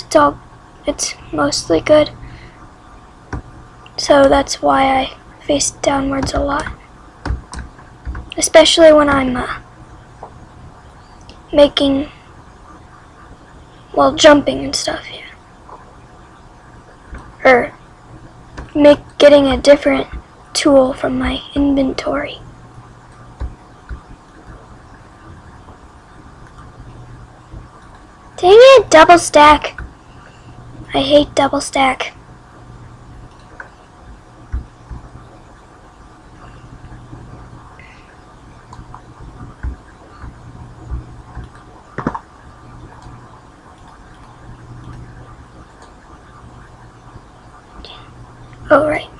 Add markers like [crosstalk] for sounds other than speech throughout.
It's all, it's mostly good. So that's why I face downwards a lot. Especially when I'm uh, making, well, jumping and stuff, yeah. Or make getting a different tool from my inventory. Dang it, double stack. I hate double stack. Oh, right.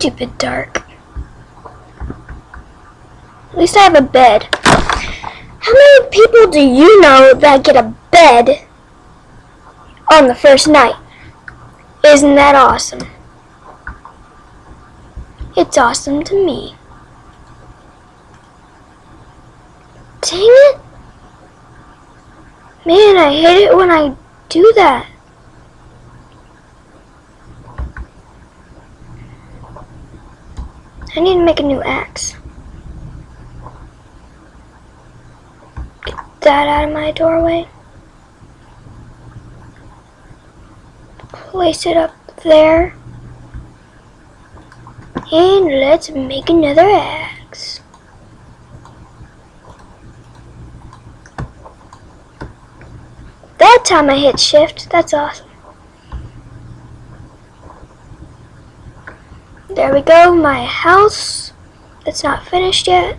Stupid dark. At least I have a bed. How many people do you know that get a bed on the first night? Isn't that awesome? It's awesome to me. Dang it! Man, I hate it when I do that. I need to make a new axe. Get that out of my doorway. Place it up there. And let's make another axe. That time I hit shift. That's awesome. There we go, my house. It's not finished yet.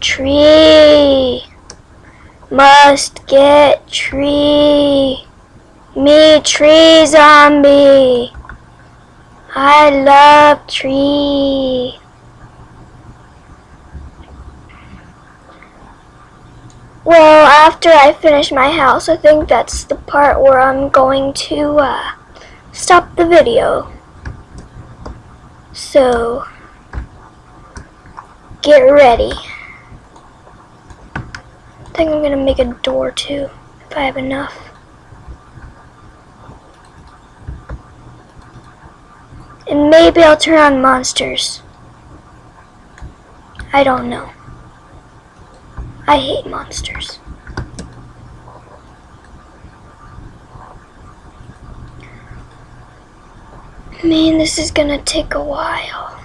Tree. Must get tree. Me tree zombie. I love tree. Well, after I finish my house, I think that's the part where I'm going to uh, stop the video. So, get ready. I think I'm gonna make a door too, if I have enough. And maybe I'll turn on monsters. I don't know. I hate monsters. Man, this is gonna take a while.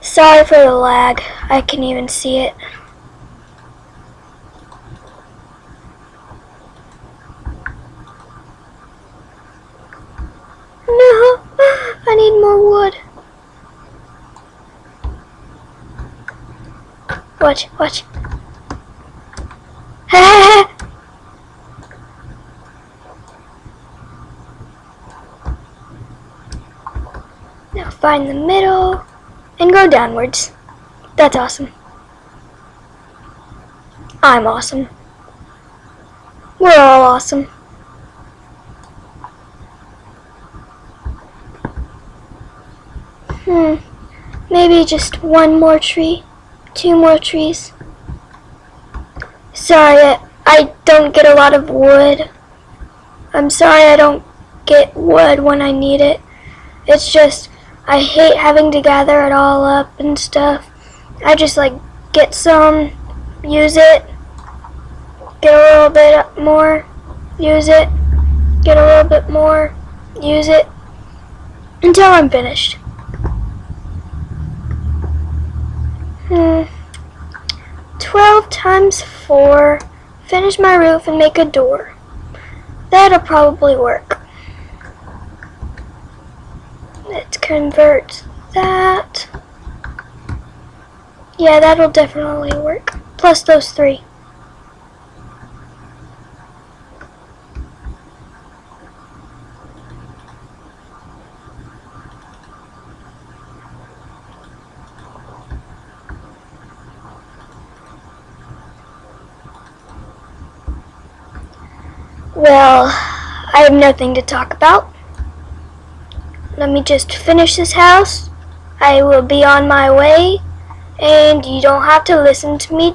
Sorry for the lag. I can even see it. No, [gasps] I need more wood. Watch, watch. now find the middle and go downwards. That's awesome. I'm awesome. We're all awesome. Hmm. Maybe just one more tree. Two more trees. Sorry, I don't get a lot of wood. I'm sorry I don't get wood when I need it. It's just, I hate having to gather it all up and stuff. I just like get some, use it, get a little bit more, use it, get a little bit more, use it, until I'm finished. Hmm. 12 times 4. Finish my roof and make a door. That'll probably work. convert that. Yeah, that'll definitely work. Plus those three. Well, I have nothing to talk about. Let me just finish this house. I will be on my way, and you don't have to listen to me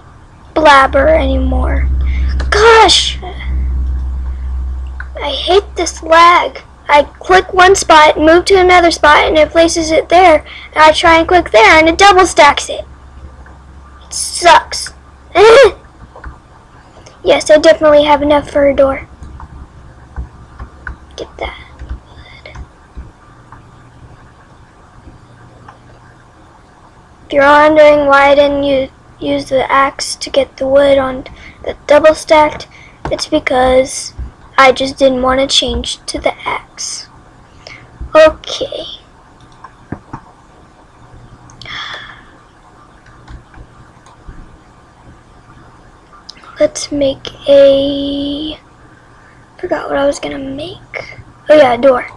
blabber anymore. Gosh! I hate this lag. I click one spot, move to another spot, and it places it there. And I try and click there, and it double stacks it. It sucks. [laughs] yes, I definitely have enough for a door. Get that. If you're wondering why I didn't use, use the axe to get the wood on the double stacked, it's because I just didn't want to change to the axe. Okay. Let's make a... Forgot what I was gonna make. Oh yeah, a door.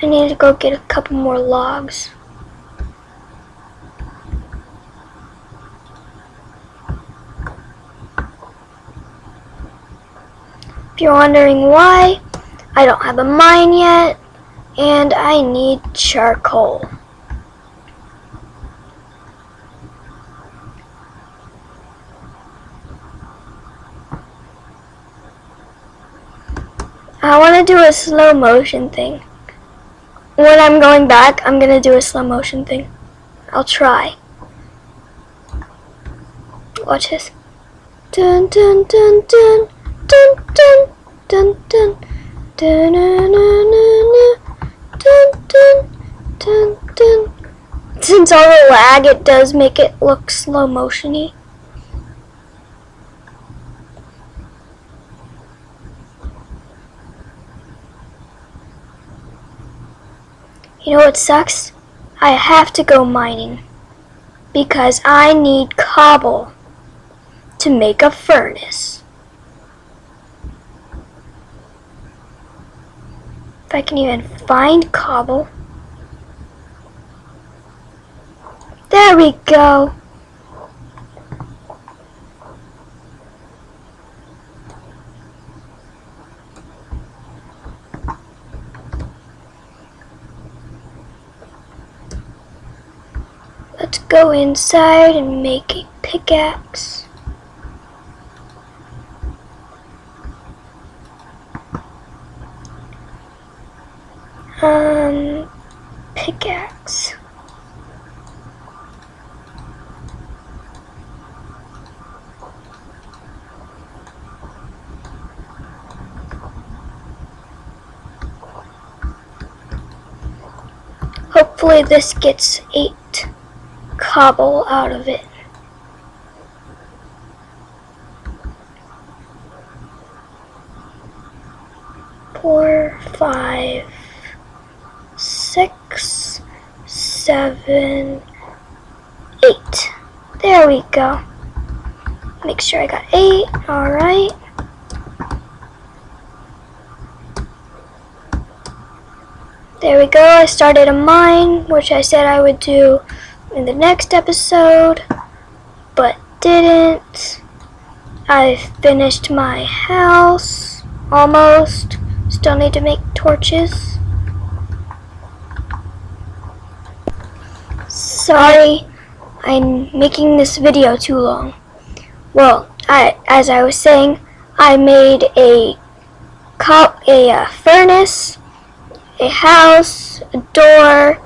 I need to go get a couple more logs. If you're wondering why, I don't have a mine yet, and I need charcoal. I want to do a slow motion thing. When I'm going back, I'm going to do a slow motion thing. I'll try. Watch this. Dun dun dun dun dun dun dun dun dun dun dun dun dun [laughs] dun Since all the lag, it does make it look slow motiony. You know what sucks? I have to go mining because I need cobble to make a furnace. If I can even find cobble. There we go. Let's go inside and make a pickaxe. Um, pickaxe. Hopefully this gets eight cobble out of it. Four, five, six, seven, eight. There we go. Make sure I got eight. All right. There we go. I started a mine, which I said I would do in the next episode, but didn't. I finished my house, almost. Still need to make torches. Sorry, I'm making this video too long. Well, I, as I was saying, I made a, a, a furnace, a house, a door,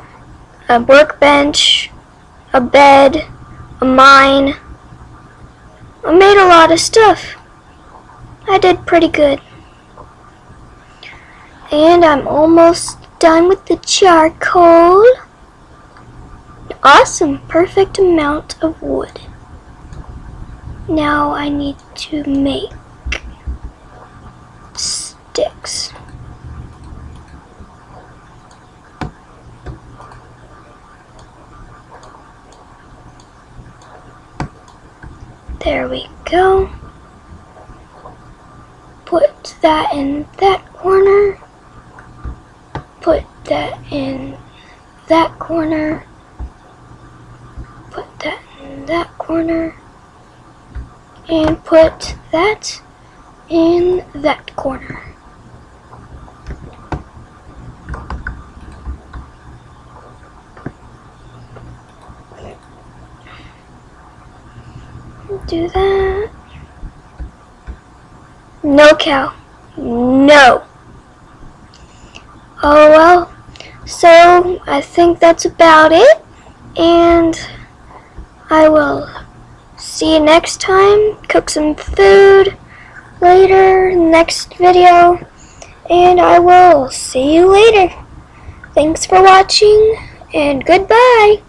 a workbench, a bed, a mine. I made a lot of stuff. I did pretty good. And I'm almost done with the charcoal awesome, perfect amount of wood. Now I need to make sticks. There we go. Put that in that corner. Put that in that corner Put that in that corner. and put that in that corner. Do that. No cow. No. Oh well. So I think that's about it. And I will see you next time. Cook some food later, next video. And I will see you later. Thanks for watching and goodbye.